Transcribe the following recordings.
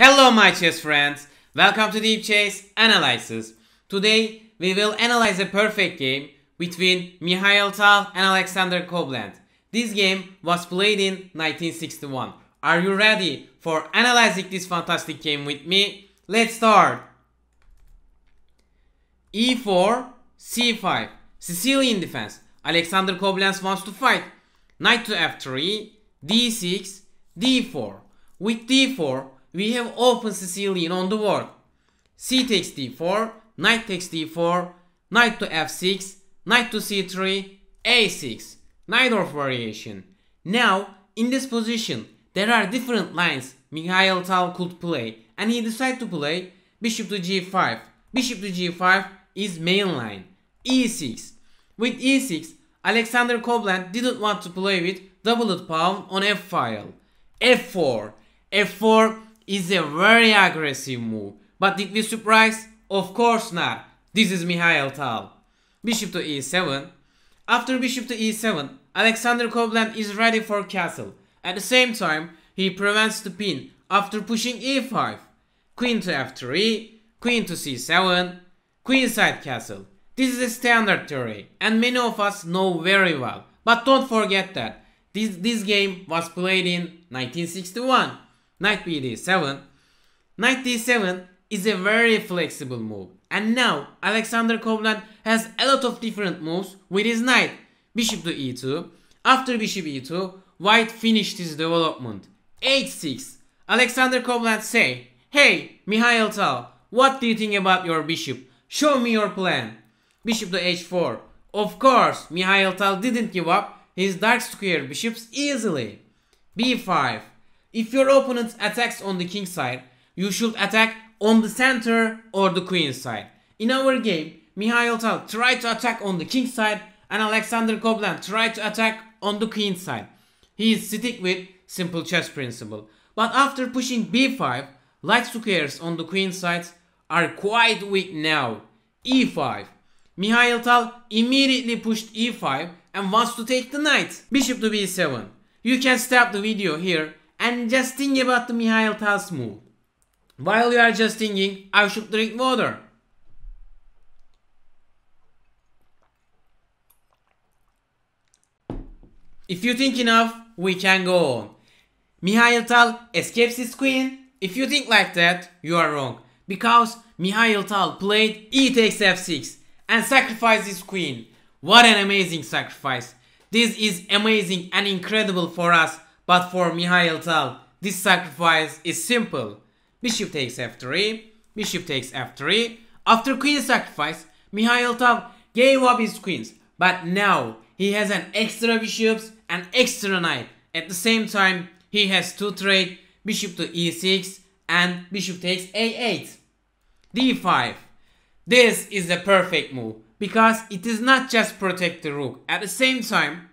Hello my chess friends, welcome to Deep Chess Analysis. Today we will analyze a perfect game between Mikhail Tal and Alexander Koblents. This game was played in 1961. Are you ready for analyzing this fantastic game with me? Let's start. E4, C5, Sicilian defense. Alexander Koblents wants to fight. Knight to F3, D6, D4. With D4, we have open Sicilian on the board. C takes d4, knight takes d4, knight to f6, knight to c3, a6, Najdorf variation. Now, in this position, there are different lines Mikhail Tal could play, and he decided to play bishop to g5. Bishop to g5 is main line. e6. With e6, Alexander Koblents didn't want to play with doubled pawn on f file. f4. f4 is a very aggressive move. But did we surprise? Of course not. This is Mikhail Tal. Bishop to e7. After bishop to e7, Alexander Koblents is ready for castle. At the same time, he prevents the pin after pushing e5. Queen to f3, queen to c7, queenside castle. This is a standard theory and many of us know very well. But don't forget that this, this game was played in 1961 knight b d7. Knight d7 is a very flexible move. And now Alexander Koblents has a lot of different moves with his knight. Bishop to e2. After bishop e2, white finished his development. h6. Alexander Koblents say, Hey, Mikhail Tal, what do you think about your bishop? Show me your plan. Bishop to h4. Of course, Mikhail Tal didn't give up his dark square bishops easily. b5. If your opponent attacks on the king side, you should attack on the center or the queen side. In our game, Mikhail Tal tried to attack on the king side and Alexander Koblents tried to attack on the queen side. He is stick with simple chess principle. But after pushing b5, light squares on the queen side are quite weak now. e5. Mikhail Tal immediately pushed e5 and wants to take the knight. Bishop to b7. You can stop the video here and just think about the Mikhail Tal's move. While you are just thinking, I should drink water. If you think enough, we can go on. Mikhail Tal escapes his queen. If you think like that, you are wrong. Because Mikhail Tal played e takes f6 and sacrificed his queen. What an amazing sacrifice. This is amazing and incredible for us but for Mikhail Tal, this sacrifice is simple. Bishop takes f3, bishop takes f3. After queen sacrifice, Mikhail Tal gave up his queens, but now he has an extra bishops and extra knight. At the same time, he has two trade, bishop to e6 and bishop takes a8. d5. This is the perfect move because it is not just protect the rook. At the same time,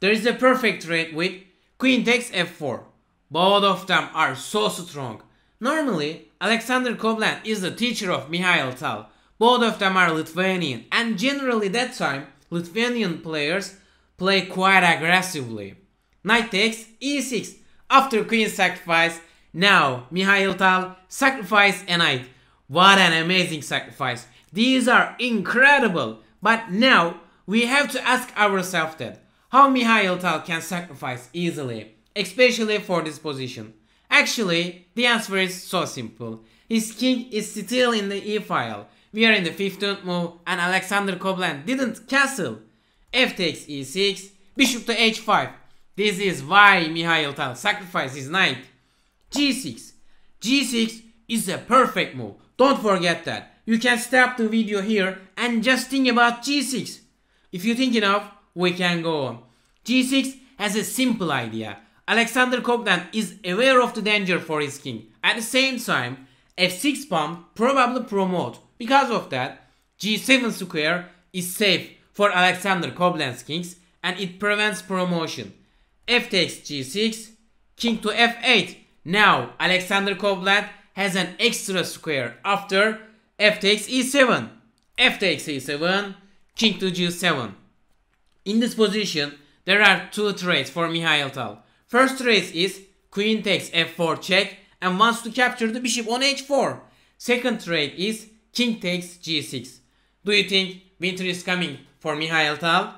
there is a perfect trade with Queen takes f4. Both of them are so strong. Normally, Alexander Koblents is the teacher of Mikhail Tal. Both of them are Lithuanian and generally that time Lithuanian players play quite aggressively. Knight takes e6. After queen sacrifice, now Mikhail Tal sacrifice a knight. What an amazing sacrifice. These are incredible. But now we have to ask ourselves that how Mikhail Tal can sacrifice easily, especially for this position. Actually, the answer is so simple. His king is still in the e file. We are in the 15th move and Alexander Koblents didn't castle. f takes e6, bishop to h5. This is why Mikhail Tal sacrificed his knight. g6. g6 is a perfect move. Don't forget that. You can stop the video here and just think about g6. If you think enough, we can go on. G6 has a simple idea. Alexander Koblents is aware of the danger for his king. At the same time, f6 pawn probably promote. Because of that, g7 square is safe for Alexander Koblents kings and it prevents promotion. f takes g6, king to f8. Now Alexander Koblents has an extra square after f takes e7. f takes e7, king to g7. In this position, there are two trades for Mikhail Tal. First trade is queen takes f4 check and wants to capture the bishop on h4. Second trade is king takes g6. Do you think winter is coming for Mikhail Tal?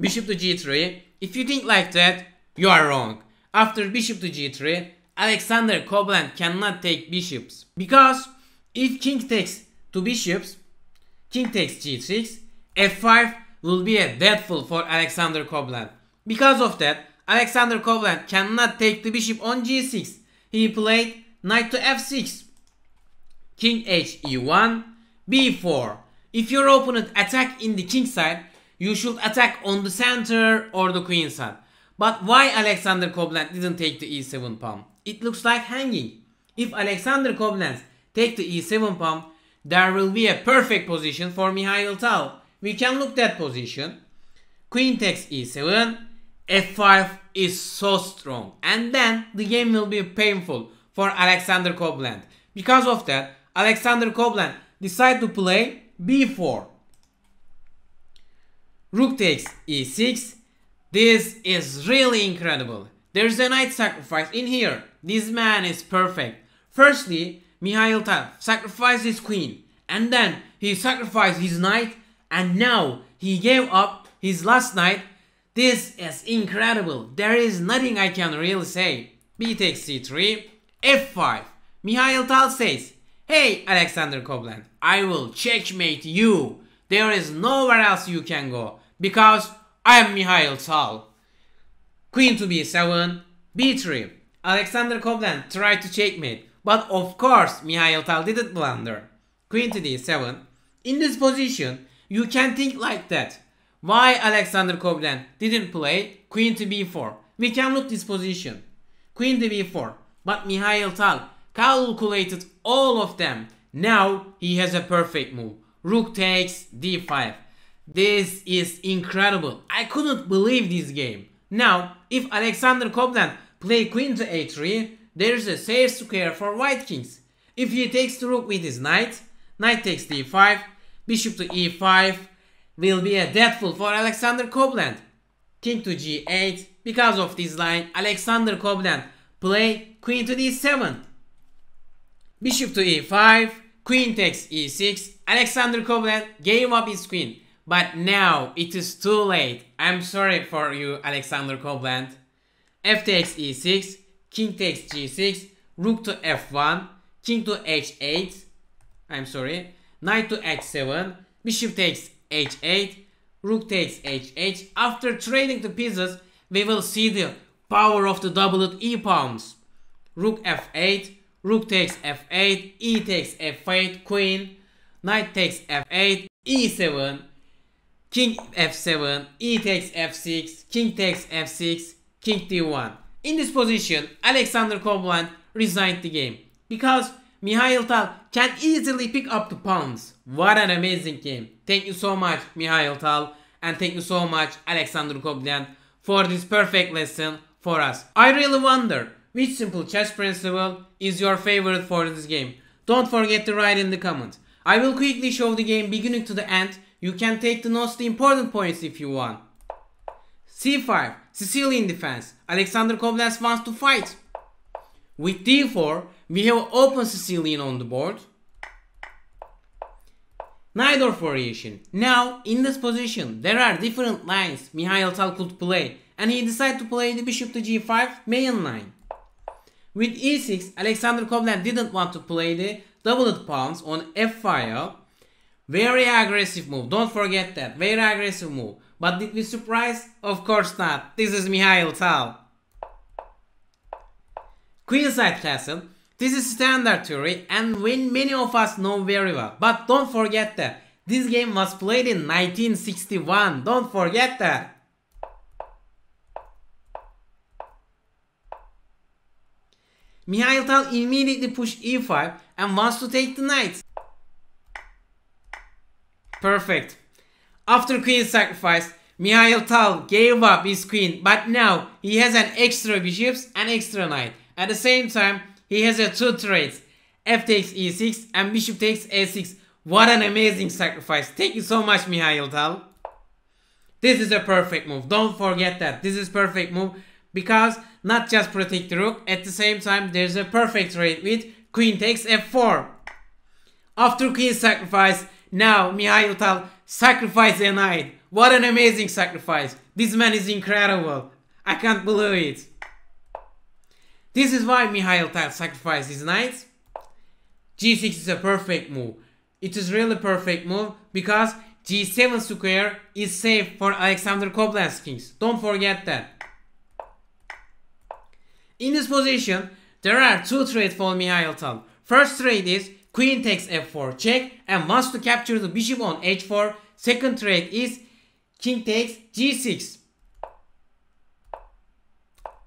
Bishop to g3. If you think like that, you are wrong. After bishop to g3, Alexander Koblents cannot take bishops. Because if king takes two bishops, king takes g6, f5 will be a deathful for Alexander Koblents. Because of that, Alexander Koblents cannot take the bishop on g6. He played knight to f6. King h e1, b4. If your opponent attack in the king side, you should attack on the center or the queen side. But why Alexander Koblents didn't take the e7 pawn? It looks like hanging. If Alexander Koblents take the e7 pawn, there will be a perfect position for Mikhail Tal. We can look that position. Queen takes e7, f5 is so strong. And then the game will be painful for Alexander Koblents. Because of that, Alexander Koblents decide to play b4. Rook takes e6. This is really incredible. There's a knight sacrifice in here. This man is perfect. Firstly, Mikhail Tal sacrificed his queen. And then he sacrificed his knight. And now he gave up his last knight. This is incredible. There is nothing I can really say. B takes c3. f5. Mikhail Tal says, Hey Alexander Koblents, I will checkmate you. There is nowhere else you can go. Because I am Mikhail Tal. Queen to b7, b3. Alexander Koblents tried to checkmate, but of course Mikhail Tal didn't blunder. Queen to d7. In this position, you can think like that. Why Alexander Koblents didn't play queen to b4? We can look this position. Queen to b4. But Mikhail Tal calculated all of them. Now he has a perfect move. Rook takes d5. This is incredible. I couldn't believe this game. Now, if Alexander Koblents play queen to a3, there's a safe square for white kings. If he takes the rook with his knight, knight takes d5, bishop to e5 will be a deathful for Alexander Koblents. King to g8, because of this line, Alexander Koblents play queen to d7. Bishop to e5, queen takes e6, Alexander Koblents gave up his queen. But now it is too late. I'm sorry for you, Alexander Koblents. f takes e6, king takes g6, rook to f1, king to h8. I'm sorry. Knight to h7, bishop takes h8, rook takes h8. After trading the pieces, we will see the power of the doubled e pawns. Rook f8, rook takes f8, e takes f8, queen, knight takes f8, e7, king f7, e takes f6, king takes f6, king d1. In this position, Alexander Koblents resigned the game because Mikhail Tal can easily pick up the pawns. What an amazing game. Thank you so much Mikhail Tal and thank you so much Alexander Koblents for this perfect lesson for us. I really wonder which simple chess principle is your favorite for this game. Don't forget to write in the comments. I will quickly show the game beginning to the end you can take the notes the important points if you want. c5, Sicilian defense. Alexander Koblents wants to fight. With d4, we have open Sicilian on the board. Najdorf variation. Now, in this position, there are different lines Mikhail Tal could play, and he decided to play the bishop to g5 main line. With e6, Alexander Koblents didn't want to play the doubled pawns on f file very aggressive move. Don't forget that. Very aggressive move. But did we surprise? Of course not. This is Mikhail Tal. Queenside Castle. This is standard theory and when many of us know very well. But don't forget that. This game was played in 1961. Don't forget that. Mikhail Tal immediately pushed e5 and wants to take the knight. Perfect. After queen sacrifice, Mikhail Tal gave up his queen, but now he has an extra bishops and extra knight. At the same time, he has a two trades. F takes e6 and bishop takes a6. What an amazing sacrifice. Thank you so much, Mikhail Tal. This is a perfect move. Don't forget that. This is perfect move. Because not just protect the rook, at the same time there's a perfect trade with queen takes f4. After queen sacrifice, now Mikhail Tal sacrifice a knight. What an amazing sacrifice. This man is incredible. I can't believe it. This is why Mikhail Tal sacrificed his knights. G6 is a perfect move. It is really perfect move because G7 square is safe for Alexander Koblents kings. Don't forget that. In this position, there are two trades for Mikhail Tal. First trade is queen takes f4 check and wants to capture the bishop on h4. Second trade is king takes g6.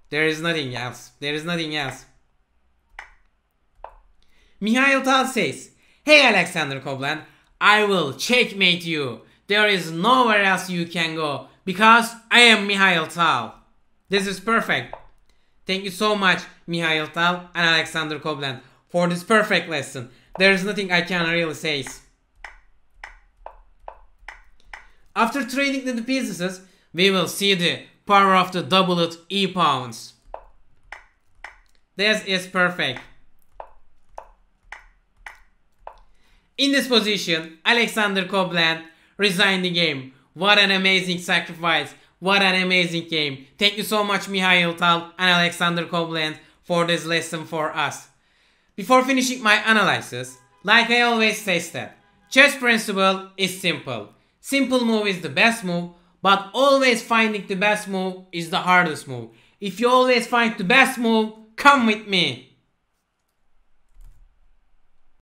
There is nothing else. There is nothing else. Mikhail Tal says, Hey Alexander Koblents, I will checkmate you. There is nowhere else you can go because I am Mikhail Tal. This is perfect. Thank you so much, Mikhail Tal and Alexander Koblents, for this perfect lesson. There is nothing I can really say. After trading the pieces, we will see the power of the doubled E pawns. This is perfect. In this position, Alexander Koblents resigned the game. What an amazing sacrifice. What an amazing game. Thank you so much Mikhail Tal and Alexander Koblents for this lesson for us. Before finishing my analysis, like I always say that, chess principle is simple. Simple move is the best move, but always finding the best move is the hardest move. If you always find the best move, come with me.